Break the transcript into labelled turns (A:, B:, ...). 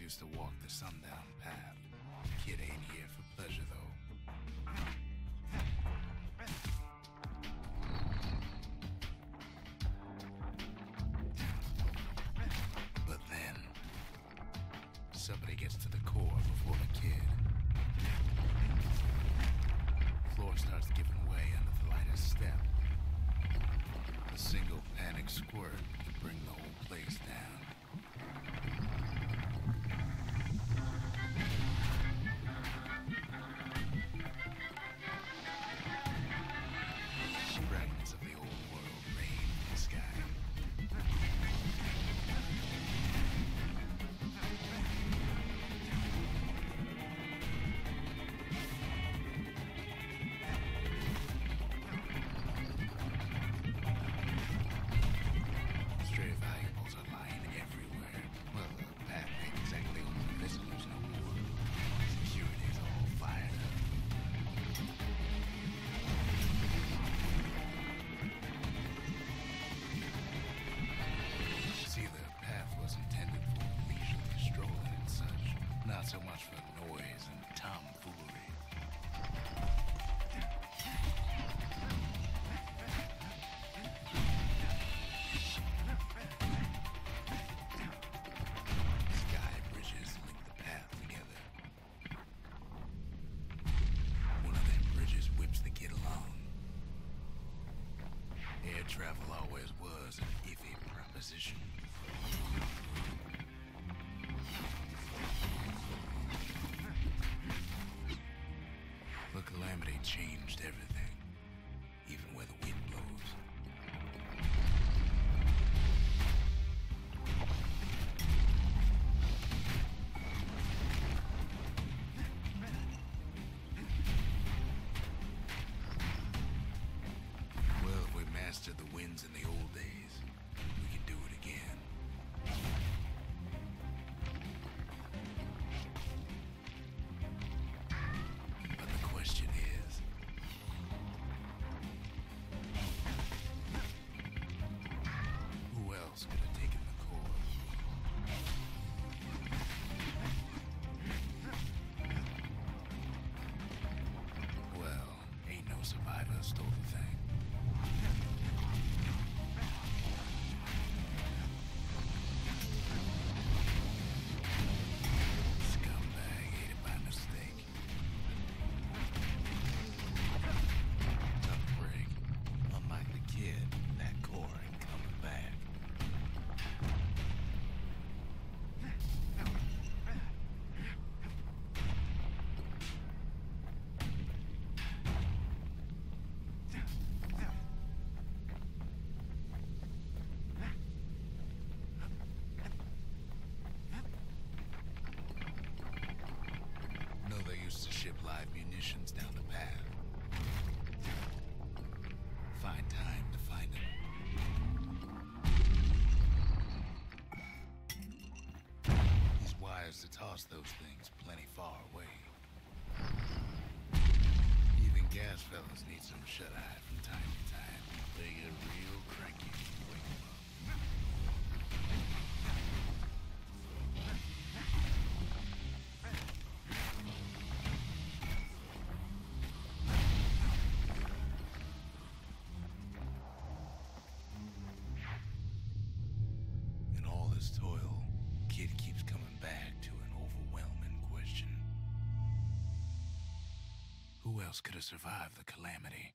A: used to walk the sundown path. Kid ain't here for pleasure, though. But then, somebody gets to the core before the kid. Floor starts giving way under the lightest step. A single panic squirt could bring the whole place down. Valuables are lying travel always was an iffy proposition. The calamity changed everything, survivor stole the thing. Down the path. Find time to find them. These wires to toss those things plenty far away. Toil, Kid keeps coming back to an overwhelming question. Who else could have survived the calamity?